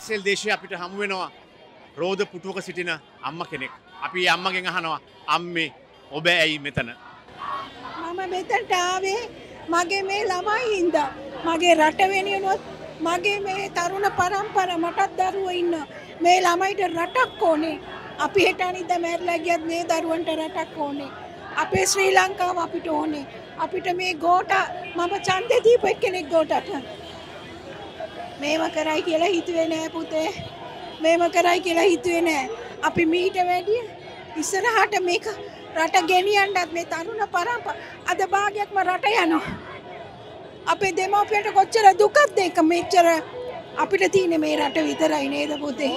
ඉස්සෙල් දේශය අපිට හමුවෙනවා රෝධ පුටුවක සිටින අම්ම කෙනෙක්. අපි අම්මගෙන් අහනවා අම්මේ ඔබ ඇයි මෙතන. මම මෙතට ආවේ මගේ මේ ළමයි හින්ද. මගේ රට වෙනුවනොත් මගේ මේ තරුණ පරම්පර මටත් දරුව ඉන්න. මේ ළමයිට රටක් ඕනේ. අපි හෙට අනිද්දා මැරිලා ගියත් මේ දරුවන්ට රටක් ඕනේ. අපේ ශ්‍රී ලංකාව අපිට ඕනේ. අපිට මේ ගෝට මම ඡන්දෙ දීපු එක්කෙනෙක් ගෝටට. මේව කරයි කියලා හිතුවේ නෑ පුතේ. මේව කරයි කියලා හිතුවේ නෑ. අපි මීට වැඩිය ඉස්සරහට මේක රට ගෙනියන්නත් මේ තරුණ පරම්ප අද භාගයක්ම රට යනවා. අපේ දෙමව්පියන්ට කොච්චර දුකක්ද ඒක මෙච්චර අපිට තියෙන මේ රට විතරයි නේද පුතේ.